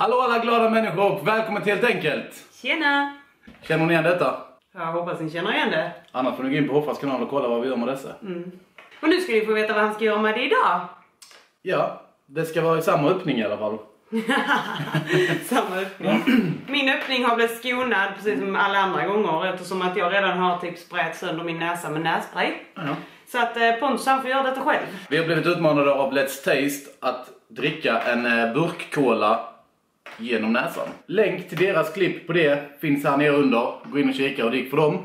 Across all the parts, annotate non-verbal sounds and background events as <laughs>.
Hallå alla glada människor och välkommen till Helt Enkelt! Tjena! Känner ni igen detta? Jag hoppas ni känner igen det. Annars får ni gå in på Hoffas kanal och kolla vad vi gör med dessa. Och nu ska ni få veta vad han ska göra med det idag. Ja, det ska vara i samma öppning i alla fall. <laughs> Samma öppning. Min öppning har blivit skonad precis som alla andra gånger eftersom att jag redan har typ sprayat sönder min näsa med nässpray. Ja. Så att eh, Pontus han får göra detta själv. Vi har blivit utmanade av Let's Taste att dricka en eh, burkcola genom näsan. Länk till deras klipp på det finns här nere under. Gå in och kika och det gick för dem.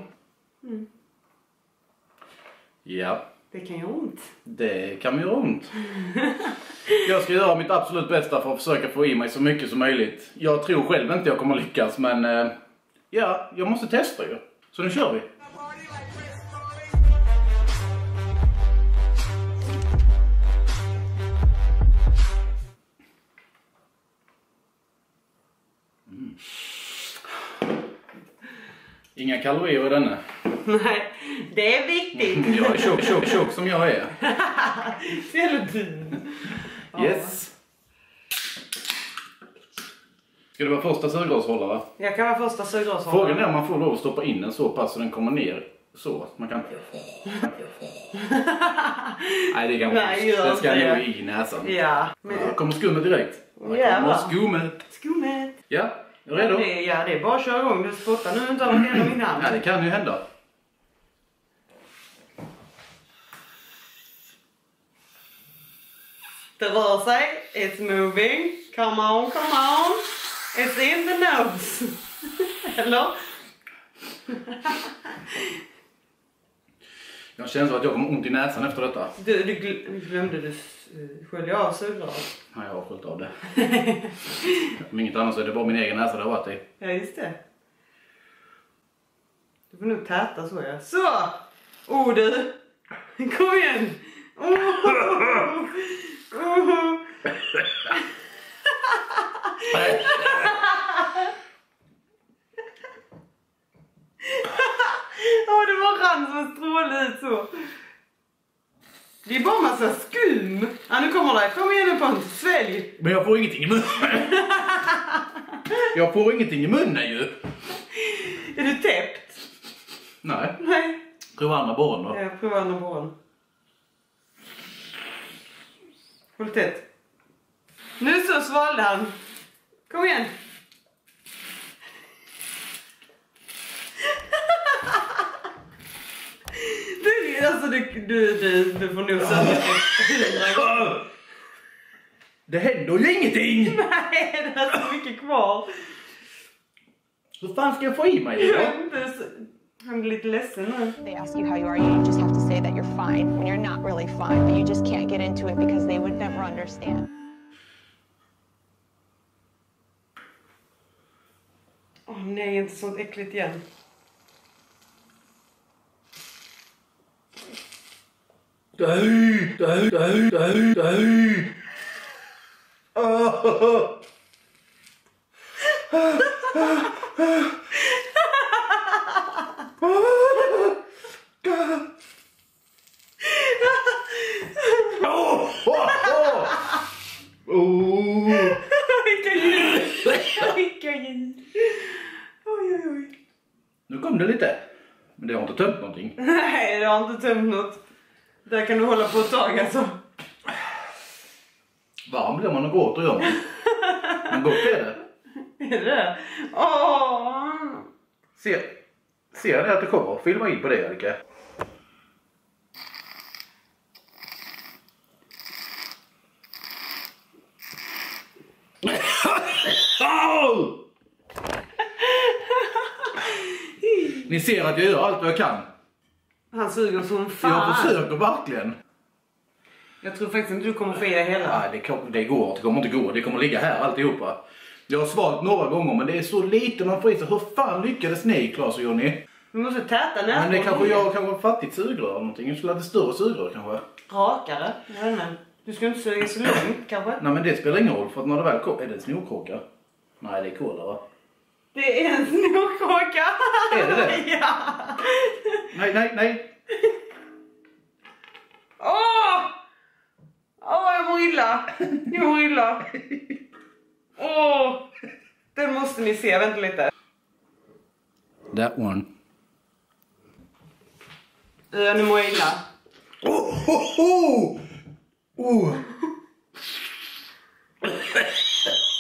Ja, Det kan göra ont. det kan göra ont. <laughs> Jag ska göra mitt absolut bästa för att försöka få i mig så mycket som möjligt. Jag tror själv inte jag kommer lyckas men eh, ja, jag måste testa ju. Så nu kör vi. Inga kalorier i denna. Nej, det är viktigt. Jag är tjock, tjock, tjock som jag är. Så jävla dum. Yes. Ska det vara första sugrörshållare? Jag kan vara första Frågan är om man får lov att stoppa in den så pass så den kommer ner så. Man kan... <laughs> Nej det kan Nej, gör Den ska nog i näsan. Ja. Men, kommer skummet direkt. Här kommer Jävlar. skummet. skummet. Ja, är du redo? Det, ja, det är bara att köra igång. Du spottar nu inte allt genom min hand. Ja, det kan ju hända. Det rör sig. It's moving. Come on, come on. It's in the nose. <laughs> Eller? <laughs> Jag känner att jag kommer ont i näsan efter detta. Du, du gl- glömde du eh, skölja av sugröret. Nej, jag har sköljt av det. Om inget annat så är det bara min egen näsa det har varit i. Ja, just det. Du får nog täta så ja. Så! Oh du! Kom igen! Oh. <laughs> Oh. Ja, det var rann som en stråle ut så. Det är bara massa skum. Ja, nu kommer det. Kom igen nu Pontus, svälj. Men jag får ingenting i munnen. jag får ingenting i munnen ju. Är du täppt? Nej. Nej. Prova andra borren då. Jag provar andra borren. Håll tätt. Nu så svalde han. Kom igen. Du, alltså du, du, du, du får nog gånger. Det händer ju ingenting! <laughs> Nej, det är så mycket kvar. Hur fan ska jag få i mig det då? blir lite ledsen nu. They ask you how you are, you just have to say that you're fine when you're not really fine, but you just can't get into it because they would never understand. Åh nej, inte sånt äckligt igen. Nej, nej, nej, nej, nej. Vilka ljud! Vilka ljud! Oj, oj, oj. Nu kom det lite. Men det har inte tömt någonting. Nej, det har inte tömt något. Där kan du hålla på ett tag alltså. Varm blir man och gråter gör man. Men gott är det. Är det? Åh! Ser, ser ni att det kommer? Filma in på det Erika. <laughs> Ni ser att jag gör allt vad jag kan. Han suger som Jag fan. försöker verkligen. Jag tror faktiskt inte du kommer få i dig hela. Nej, det, kom, det går Det kommer inte gå. Det kommer ligga här alltihopa. Jag har svalt några gånger men det är så lite man får i sig. Hur fan lyckades ni Claes och Jonny? Du måste täta näsborren. Men det kanske jag kanske har fattigt sugrör eller någonting. Jag skulle ha lite större sugrör kanske. Rakare. Jag vet inte. Du ska inte suga så långt kanske? Nej men det spelar ingen roll för att när det väl kommer... Är det en snorkråka? Nej det är cola va? Det är en snorkråka. Är det det? <laughs> ja. Nej, nej, nej. Åh! Åh, jag mår illa. Jag mår illa. Åh! måste ni se, vänta lite. That one. Uh, nu mår jag illa. Oh, oh, oh. Oh.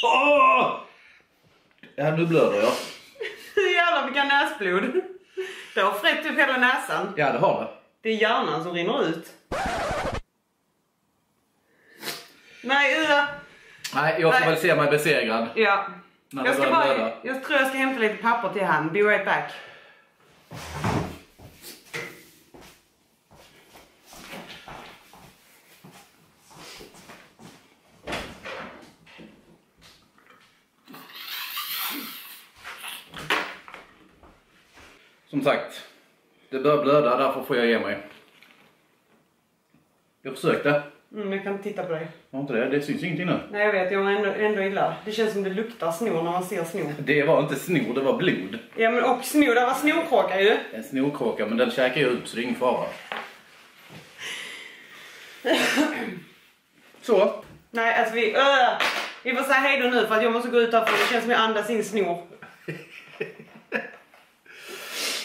Åh! Ja, nu blöder jag. Jävlar vilka näsblod. Det har frätt upp hela näsan. Ja, det har det. Det är hjärnan som rinner ut. Nej, uh. Nej, jag får Nej. väl se mig besegrad. Ja. När Jag ska bara, blöda. jag tror jag ska hämta lite papper till han. Be right back. Som sagt, det börjar blöda, därför får jag ge mig. Jag försökte. Mm, jag kan inte titta på dig. Var inte det? Det syns ingenting nu. Nej, jag vet. Jag mår ändå, ändå illa. Det känns som det luktar snor när man ser snor. Det var inte snor, det var blod. Ja, men och snor. Det var snorkråka ju. En snorkråka, men den käkar jag upp så det är ingen fara. <laughs> Så. Nej, alltså vi... Uh, vi får säga hej då nu för att jag måste gå ut här för det känns som jag andas in snor.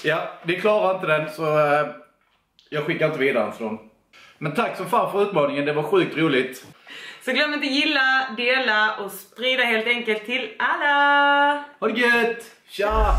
Ja, vi klarar inte den så eh, jag skickar inte vidare dem. Men tack som fan för utmaningen, det var sjukt roligt. Så glöm inte gilla, dela och sprida helt enkelt till alla! Ha det gött! Tja!